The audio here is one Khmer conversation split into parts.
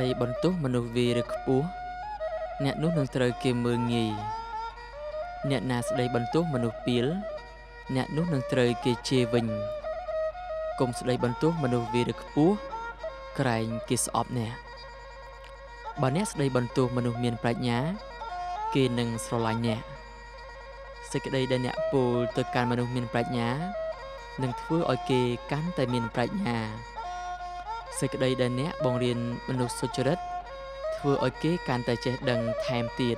ដីបន្ទោសមនុស្សវីរខ្ពស់អ្នកនោះនឹងត្រូវគេមើលងាយអ្នកណាស្ដីបន្ទោសមនុស្សពីលអ្នកនោះនឹងត្រូវគេជេរវិញកុំស្ដីបន្ទោសមនុស្សវីរខ្ពស់ក្រែងគេស្អប់អ្នកបើអ្នកស្ដីបន្ទោសមនុស្សមានប្រាជ្ញា គេនឹងស្រឡាញ់អ្នកសេចក្តីដែលអ្នកពោលទៅកាន់មនុស្សមានប្រាជ្ញានឹងធ្វើឲ្យគេកាន់តែមានប្រាជ្ញា សេចក្តីដែលអ្នកបង្រៀនមនុស្សសុចរិតធ្វើឲ្យគេកាន់តែចេះដឹងថែមទៀត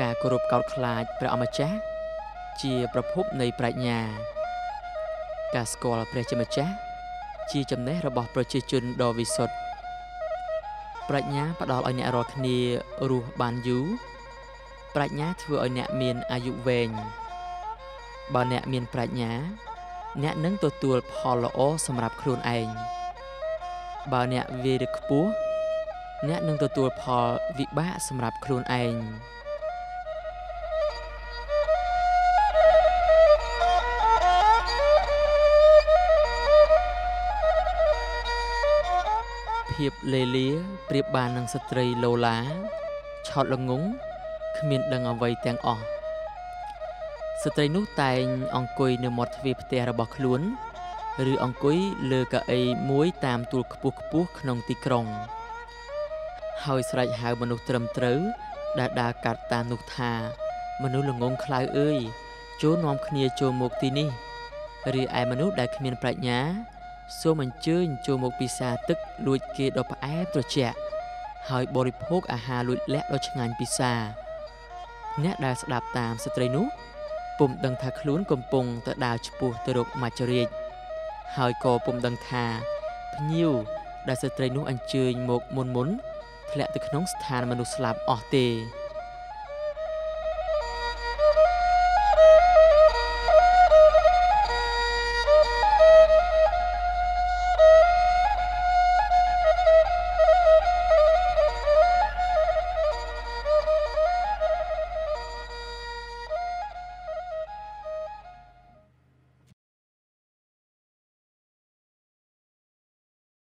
ការគោរពកោតខ្លាចព្រះអម្ចាស់ជាប្រភពនៃប្រាជ្ញា ការស្គាល់ព្រះជាម្ចាស់ជាចំណេះរបស់ប្រជាជនដ៏វិសុទ្ធប្រាជ្ញាផ្ដល់ឲ្យអ្នករាល់គ្នារស់បានយូរប្រាជ្ញាធ្វើឲ្យអ្នកមានអាយុវែងបើអ្នកមានប្រាជ្ញា អ្នកនឹងទទួលផលល្អសម្រាប់ខ្លួនឯង បើអ្នកវារខ្ពស់អ្នកនឹងទទួលផលវិបាកសម្រាប់ខ្លួនឯងភាពលេលាប្រៀបបាននឹងស្ត្រីឡូឡាឆោតល្ងងគ្មានដឹងអ្វីទាំងអស់ស្ត្រីនោះតែងអង្គុយនៅមាត់ទ្វារផ្ទះរបស់ខ្លួន ឬអង្គុយលើកៅអីមួយតាមទួលខ្ពស់ខ្ពស់ក្នុងទីក្រុង ហើយស្រែកហៅមនុស្សត្រឹមត្រូវដែលដើរកាត់តាមនោះថា មនុស្សល្ងងខ្លៅអើយចូលនាំគ្នាចូលមកទីនេះរីឯមនុស្សដែលគ្មានប្រាជ្ញា សូមអញ្ជើញចូលមកពិសាទឹកលួចគេដ៏ផ្អែមត្រជាក់ហើយបរិភោគអាហារលួចលាក់ដ៏ឆ្ងាញ់ពិសា អ្នកដែលស្ដាប់តាមស្ត្រីនោះពុំដឹងថាខ្លួនកំពុងទៅដើរឆ្ពោះទៅរកមច្ចរាជ ហើយក៏ពុំដឹងថាភ្ញៀវដែលស្ត្រីនោះអញ្ជើញមកមុនមុនធ្លាក់ទៅក្នុងស្ថានមនុស្សស្លាប់អស់ទេ